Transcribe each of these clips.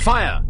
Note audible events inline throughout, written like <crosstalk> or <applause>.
Fire!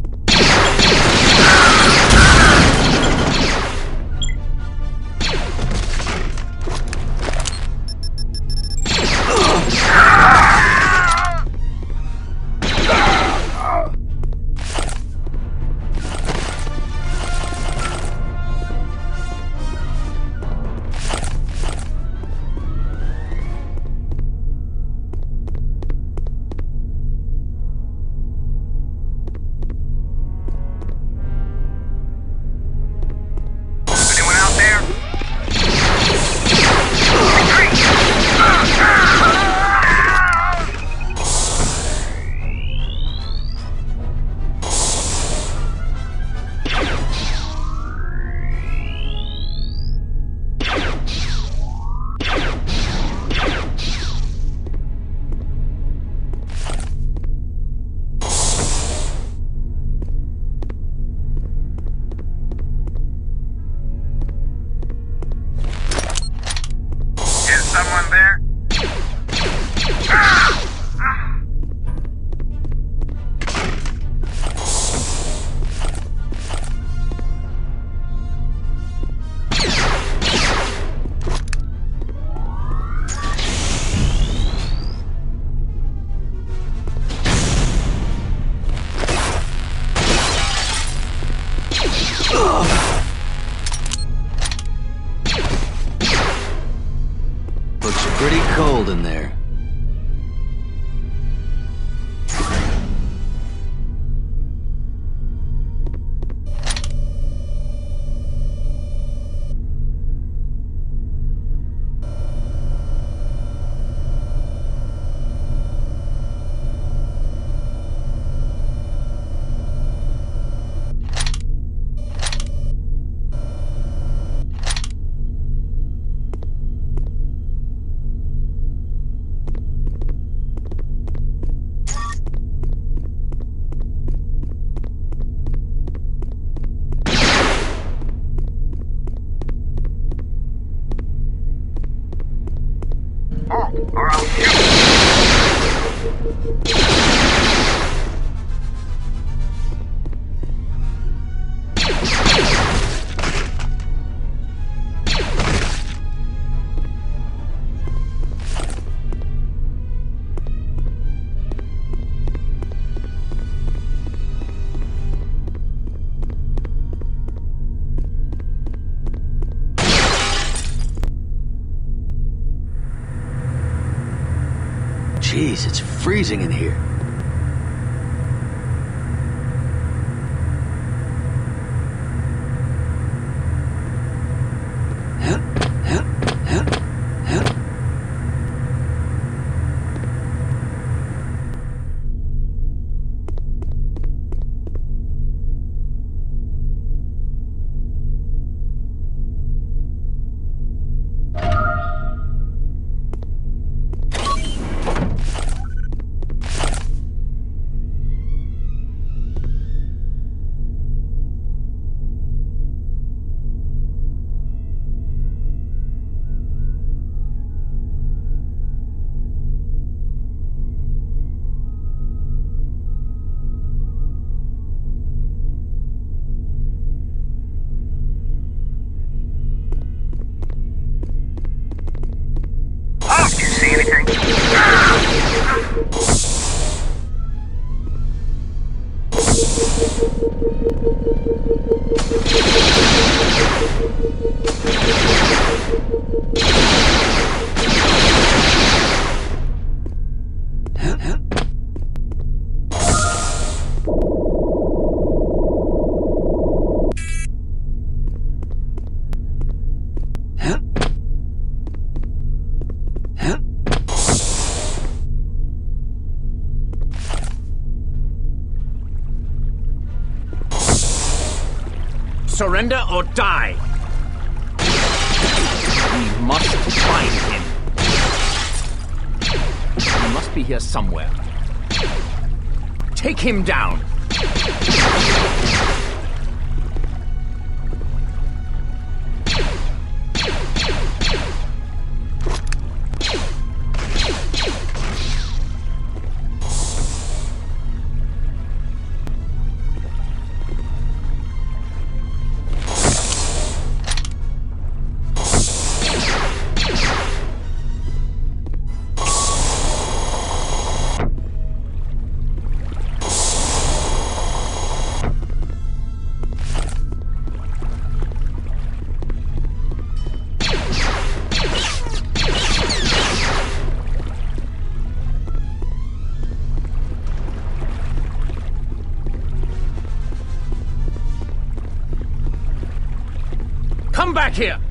Jeez, it's freezing in here. Do Surrender or die! We must find him. He must be here somewhere. Take him down! Back here!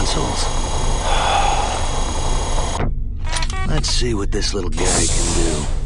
Consoles. <sighs> Let's see what this little guy can do.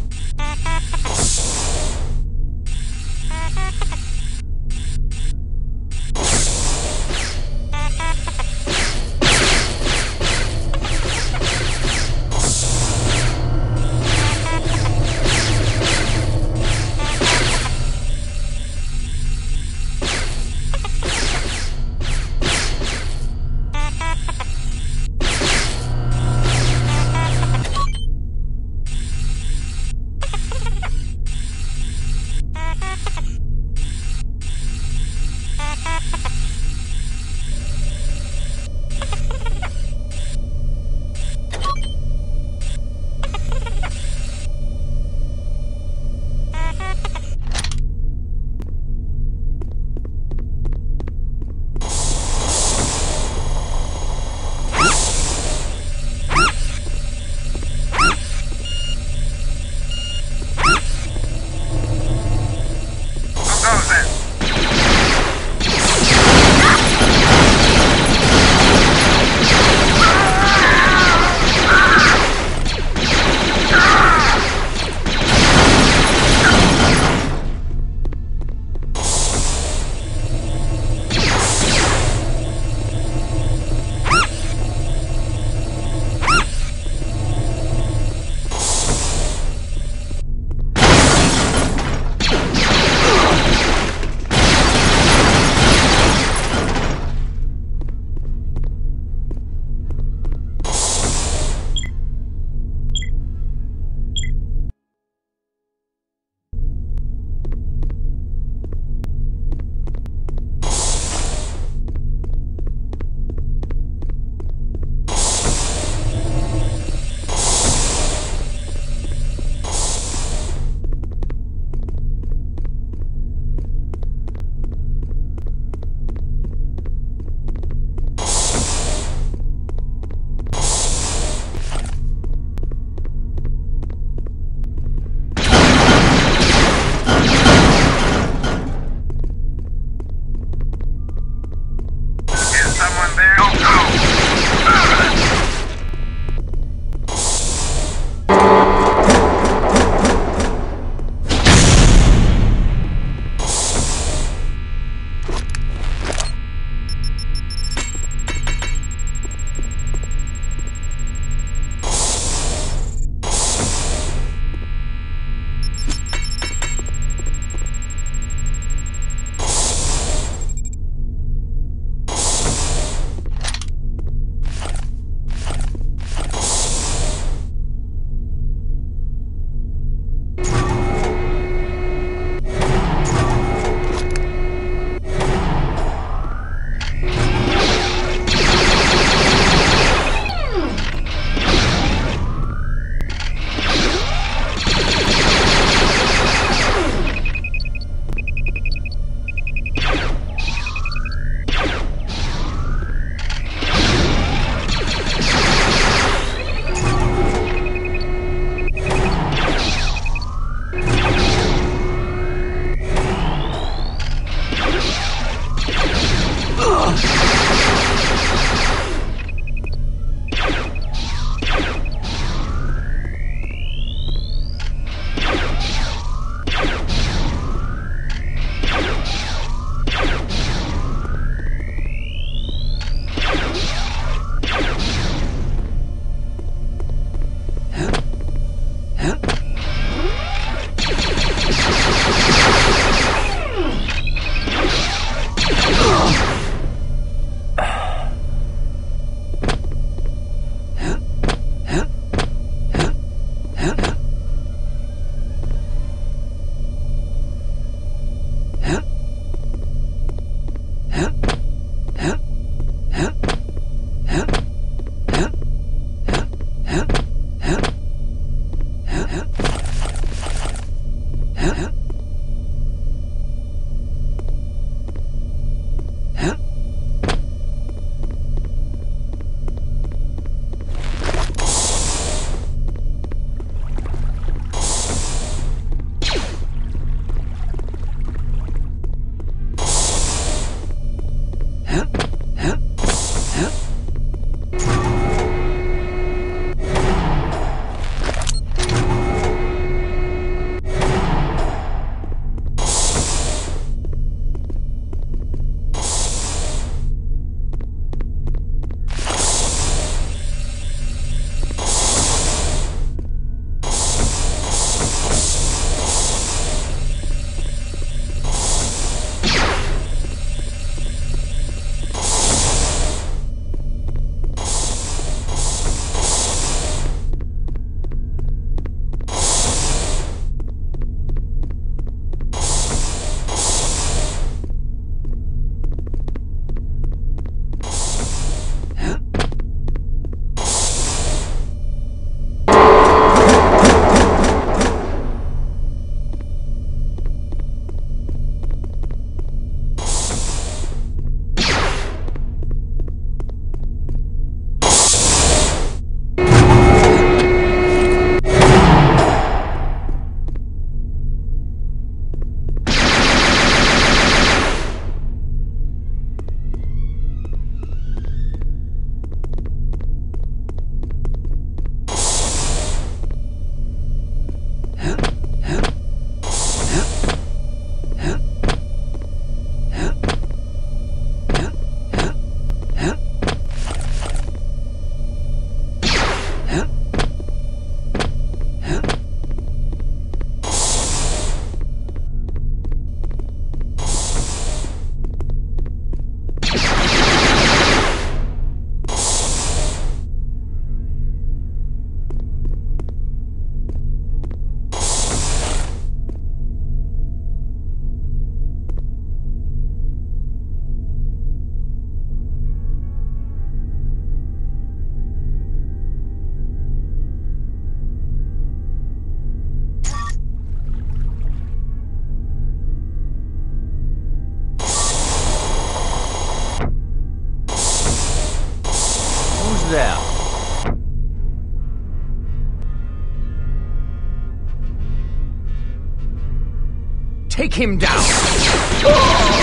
Him down!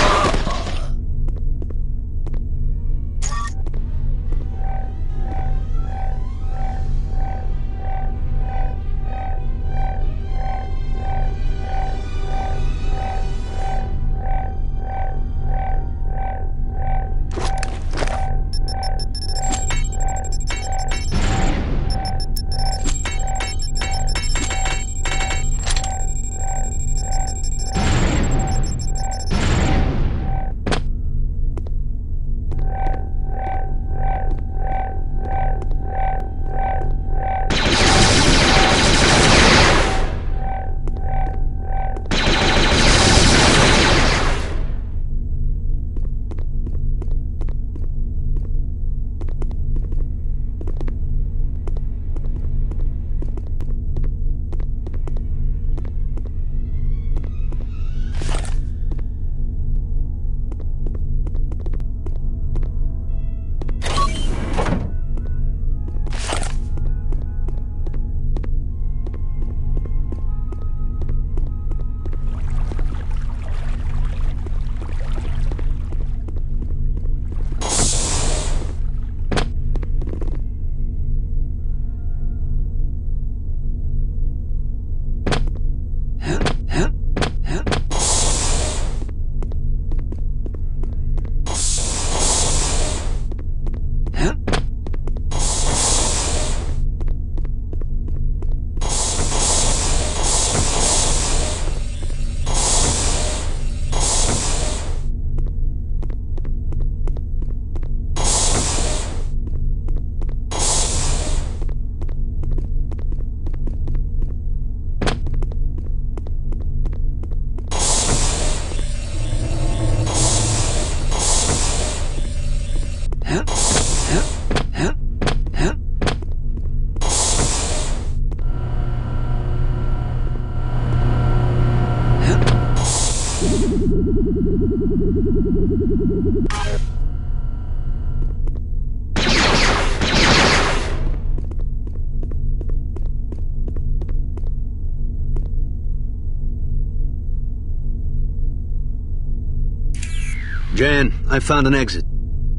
Jan, I found an exit.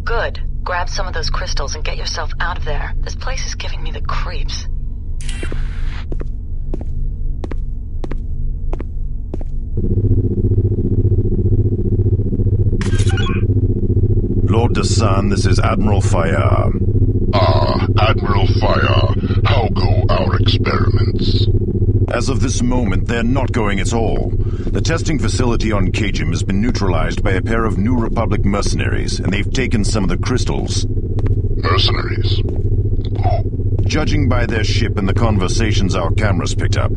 Good. Grab some of those crystals and get yourself out of there. This place is giving me the creeps. Desann, this is Admiral Fyyar. Ah, Admiral Fyyar, how go our experiments? As of this moment, they're not going at all. The testing facility on Kejim has been neutralized by a pair of New Republic mercenaries, and they've taken some of the crystals. Mercenaries? Judging by their ship and the conversations our cameras picked up,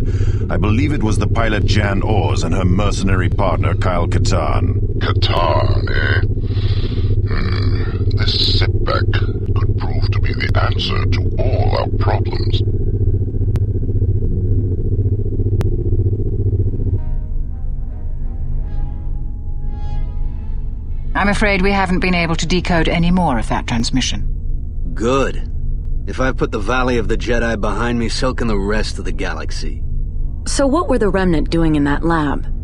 I believe it was the pilot Jan Ors and her mercenary partner Kyle Katarn. Katarn, eh? Hmm, this setback could prove to be the answer to all our problems. I'm afraid we haven't been able to decode any more of that transmission. Good. If I put the Valley of the Jedi behind me, so can the rest of the galaxy. So what were the Remnant doing in that lab?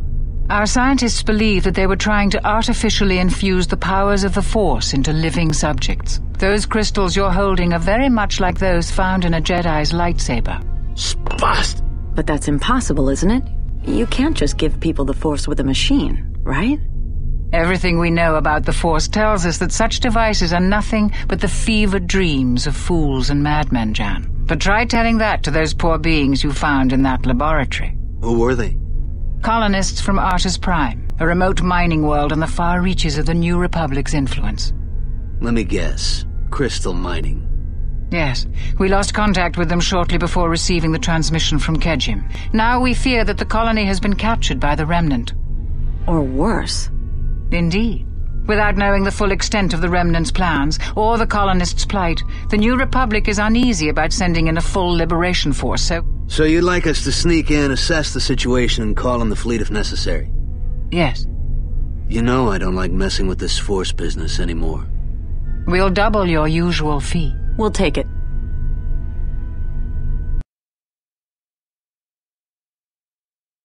Our scientists believe that they were trying to artificially infuse the powers of the Force into living subjects. Those crystals you're holding are very much like those found in a Jedi's lightsaber. Spast! But that's impossible, isn't it? You can't just give people the Force with a machine, right? Everything we know about the Force tells us that such devices are nothing but the fevered dreams of fools and madmen, Jan. But try telling that to those poor beings you found in that laboratory. Who were they? Colonists from Artus Prime, a remote mining world on the far reaches of the New Republic's influence. Let me guess. Crystal mining. Yes, we lost contact with them shortly before receiving the transmission from Kejim. Now we fear that the colony has been captured by the Remnant. Or worse. Indeed. Without knowing the full extent of the Remnant's plans, or the colonists' plight, the New Republic is uneasy about sending in a full liberation force, so... So you'd like us to sneak in, assess the situation, and call in the fleet if necessary? Yes. You know I don't like messing with this force business anymore. We'll double your usual fee. We'll take it.